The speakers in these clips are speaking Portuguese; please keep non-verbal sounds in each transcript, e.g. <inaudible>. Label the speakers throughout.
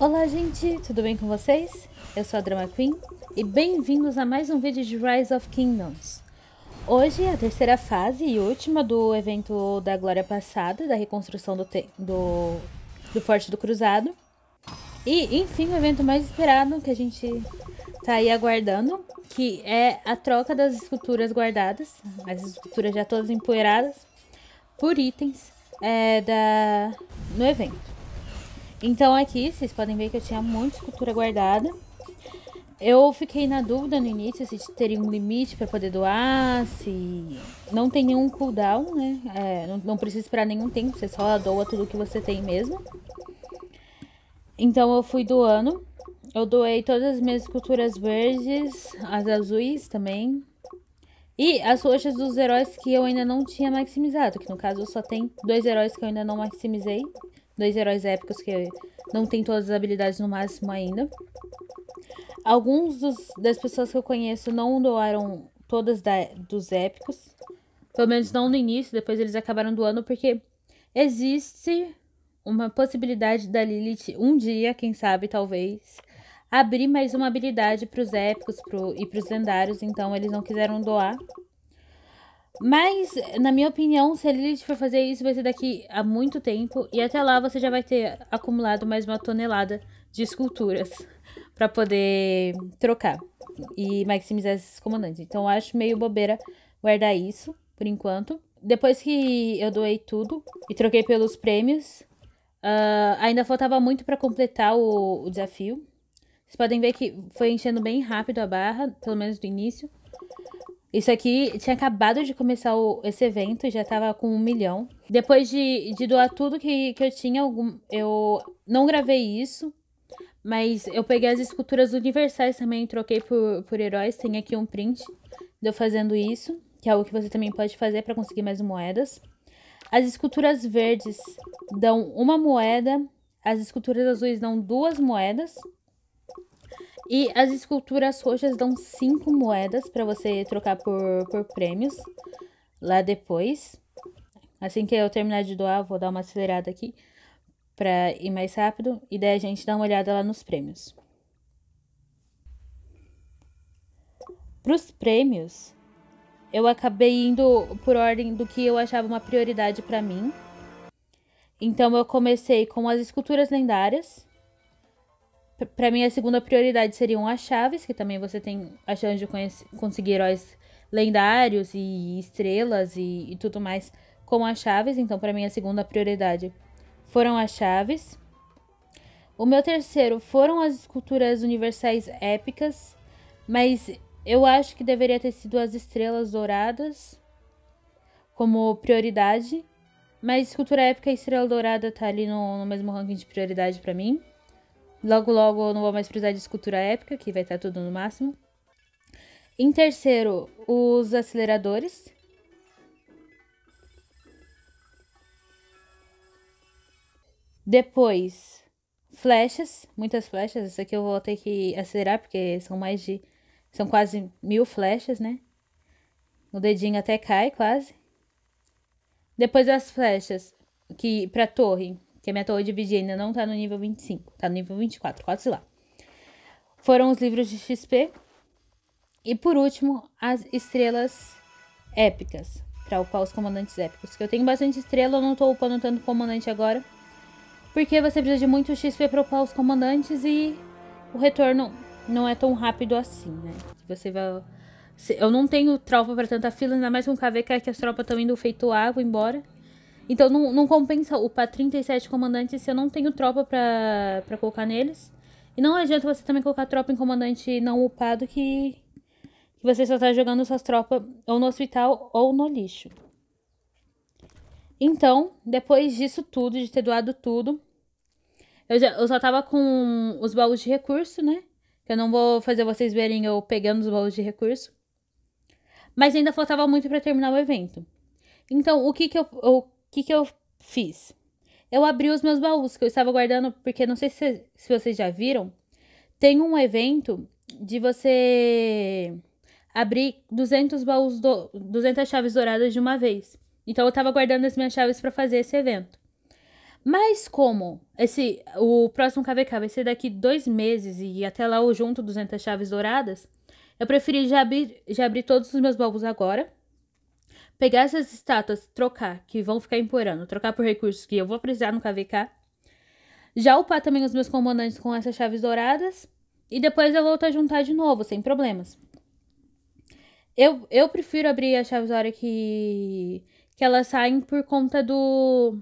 Speaker 1: Olá, gente, tudo bem com vocês? Eu sou a Drama Queen e bem-vindos a mais um vídeo de Rise of Kingdoms. Hoje é a terceira fase e última do evento da Glória Passada, da reconstrução do, do, do Forte do Cruzado. E, enfim, o evento mais esperado que a gente tá aí aguardando, que é a troca das esculturas guardadas, as esculturas já todas empoeiradas, por itens é, da, no evento. Então aqui vocês podem ver que eu tinha muita escultura guardada. Eu fiquei na dúvida no início se teria um limite para poder doar, se não tem nenhum cooldown, né? É, não, não, precisa esperar nenhum tempo, você só doa tudo que você tem mesmo. Então eu fui doando. Eu doei todas as minhas esculturas verdes, as azuis também. E as roxas dos heróis que eu ainda não tinha maximizado, que no caso só tem dois heróis que eu ainda não maximizei dois heróis épicos que não tem todas as habilidades no máximo ainda. Alguns dos, das pessoas que eu conheço não doaram todas da, dos épicos. Pelo menos não no início, depois eles acabaram doando, porque existe uma possibilidade da Lilith um dia, quem sabe, talvez, abrir mais uma habilidade para os épicos pro, e para os lendários, então eles não quiseram doar. Mas, na minha opinião, se a Lilith for fazer isso, vai ser daqui a muito tempo. E até lá você já vai ter acumulado mais uma tonelada de esculturas <laughs> para poder trocar e maximizar esses comandantes. Então, acho meio bobeira guardar isso por enquanto. Depois que eu doei tudo e troquei pelos prêmios, uh, ainda faltava muito para completar o, o desafio. Vocês podem ver que foi enchendo bem rápido a barra, pelo menos do início. Isso aqui tinha acabado de começar o, esse evento já tava com um milhão. Depois de, de doar tudo que, que eu tinha, eu não gravei isso. Mas eu peguei as esculturas universais também troquei por, por heróis. Tem aqui um print de eu fazendo isso, que é algo que você também pode fazer para conseguir mais moedas. As esculturas verdes dão uma moeda, as esculturas azuis dão duas moedas. E as esculturas roxas dão 5 moedas para você trocar por, por prêmios lá depois. Assim que eu terminar de doar, vou dar uma acelerada aqui para ir mais rápido e daí a gente dá uma olhada lá nos prêmios. Para os prêmios, eu acabei indo por ordem do que eu achava uma prioridade para mim. Então eu comecei com as esculturas lendárias, para mim, a segunda prioridade seriam as chaves, que também você tem a chance de conseguir heróis lendários e estrelas e, e tudo mais com as chaves. Então, para mim, a segunda prioridade foram as chaves. O meu terceiro foram as esculturas universais épicas, mas eu acho que deveria ter sido as estrelas douradas como prioridade. Mas escultura épica e estrela dourada tá ali no, no mesmo ranking de prioridade para mim. Logo, logo eu não vou mais precisar de escultura épica, que vai estar tudo no máximo. Em terceiro, os aceleradores. Depois, flechas, muitas flechas. Essa aqui eu vou ter que acelerar, porque são mais de. São quase mil flechas, né? O dedinho até cai, quase. Depois as flechas, que pra torre, que a minha torre de vigia ainda não tá no nível 25, tá no nível 24, quase lá. Foram os livros de XP. E por último, as estrelas épicas, para upar os comandantes épicos. Que eu tenho bastante estrela, eu não tô upando tanto comandante agora. Porque você precisa de muito XP para upar os comandantes e o retorno não é tão rápido assim, né? Você vai. Eu não tenho tropa para tanta fila, ainda mais com o KVK que as tropas estão indo feito água embora. Então não, não compensa upar 37 comandantes se eu não tenho tropa pra, pra colocar neles. E não adianta você também colocar tropa em comandante não upado que, que você só tá jogando suas tropas ou no hospital ou no lixo. Então, depois disso tudo, de ter doado tudo, eu, já, eu só tava com os baús de recurso, né? Que eu não vou fazer vocês verem eu pegando os baús de recurso. Mas ainda faltava muito para terminar o evento. Então, o que que eu, que, que eu fiz? Eu abri os meus baús que eu estava guardando, porque não sei se, se vocês já viram, tem um evento de você abrir 200 baús, do, 200 chaves douradas de uma vez. Então eu estava guardando as minhas chaves para fazer esse evento. Mas como esse o próximo KVK vai ser daqui dois meses e até lá eu junto 200 chaves douradas, eu preferi já abrir, já abrir todos os meus baús agora. Pegar essas estátuas, trocar, que vão ficar empoeirando, trocar por recursos que eu vou precisar no KVK. Já upar também os meus comandantes com essas chaves douradas. E depois eu volto a juntar de novo, sem problemas. Eu, eu prefiro abrir as chaves hora que, que elas saem por conta do.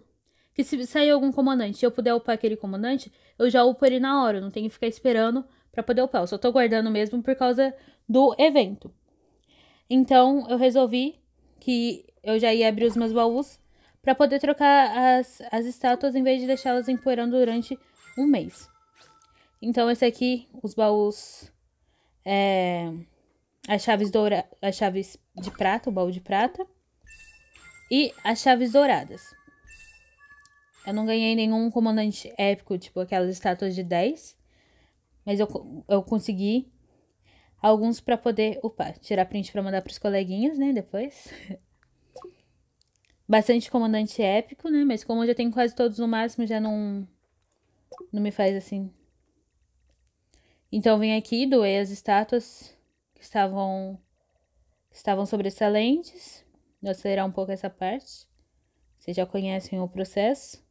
Speaker 1: Que se sair algum comandante e eu puder upar aquele comandante, eu já upo ele na hora. Eu não tenho que ficar esperando para poder upar. Eu só tô guardando mesmo por causa do evento. Então eu resolvi que eu já ia abrir os meus baús para poder trocar as, as estátuas em vez de deixá-las empoeirando durante um mês. Então esse aqui, os baús. É, as chaves doura, as chaves de prata, o baú de prata e as chaves douradas. Eu não ganhei nenhum comandante épico, tipo aquelas estátuas de 10, mas eu, eu consegui alguns para poder, opa, tirar print para mandar para os coleguinhas, né, depois. <laughs> Bastante comandante épico, né, mas como eu já tenho quase todos no máximo, já não não me faz assim. Então vim aqui, doei as estátuas que estavam, estavam sobressalentes. Vou acelerar um pouco essa parte. Vocês já conhecem o processo.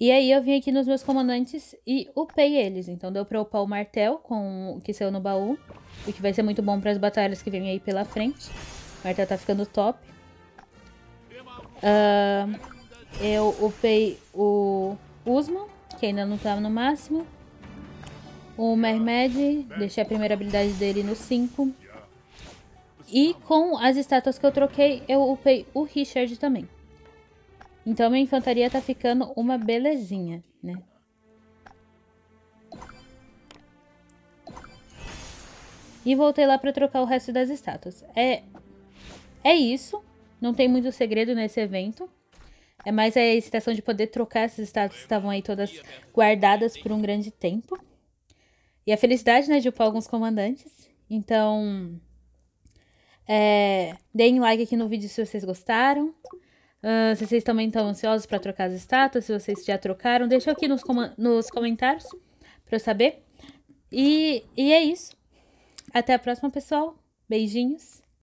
Speaker 1: E aí eu vim aqui nos meus comandantes e upei eles. Então deu pra upar o martel com o que saiu no baú. O que vai ser muito bom para as batalhas que vem aí pela frente. O martel tá ficando top. Uh, eu upei o Usman, que ainda não tava no máximo. O Mermed, deixei a primeira habilidade dele no 5. E com as estátuas que eu troquei, eu upei o Richard também. Então minha infantaria tá ficando uma belezinha, né? E voltei lá para trocar o resto das estátuas. É, é isso. Não tem muito segredo nesse evento. É mais a excitação de poder trocar essas estátuas que estavam aí todas guardadas por um grande tempo. E a felicidade, né, de upar alguns comandantes. Então, é, deem like aqui no vídeo se vocês gostaram. Uh, se vocês também estão ansiosos para trocar as estátuas, se vocês já trocaram, deixa aqui nos, com nos comentários para eu saber. E, e é isso. Até a próxima, pessoal. Beijinhos.